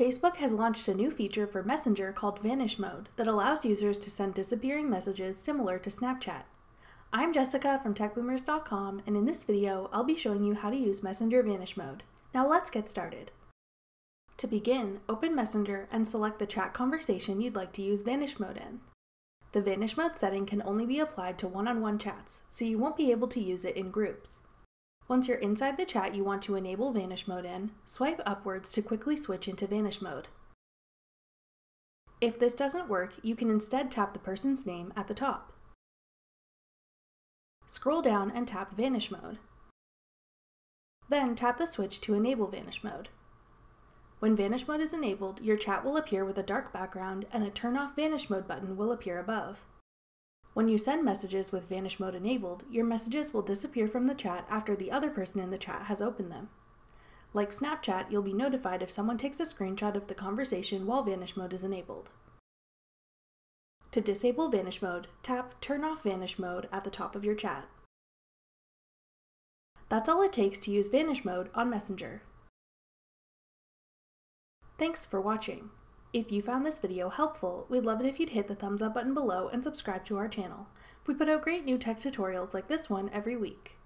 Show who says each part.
Speaker 1: Facebook has launched a new feature for Messenger called Vanish Mode that allows users to send disappearing messages similar to Snapchat. I'm Jessica from TechBoomers.com, and in this video, I'll be showing you how to use Messenger Vanish Mode. Now let's get started. To begin, open Messenger and select the chat conversation you'd like to use Vanish Mode in. The Vanish Mode setting can only be applied to one-on-one -on -one chats, so you won't be able to use it in groups. Once you're inside the chat you want to enable Vanish Mode in, swipe upwards to quickly switch into Vanish Mode. If this doesn't work, you can instead tap the person's name at the top. Scroll down and tap Vanish Mode. Then tap the switch to enable Vanish Mode. When Vanish Mode is enabled, your chat will appear with a dark background and a Turn Off Vanish Mode button will appear above. When you send messages with Vanish Mode enabled, your messages will disappear from the chat after the other person in the chat has opened them. Like Snapchat, you'll be notified if someone takes a screenshot of the conversation while Vanish Mode is enabled. To disable Vanish Mode, tap Turn Off Vanish Mode at the top of your chat. That's all it takes to use Vanish Mode on Messenger. Thanks for watching. If you found this video helpful, we'd love it if you'd hit the thumbs up button below and subscribe to our channel. We put out great new tech tutorials like this one every week.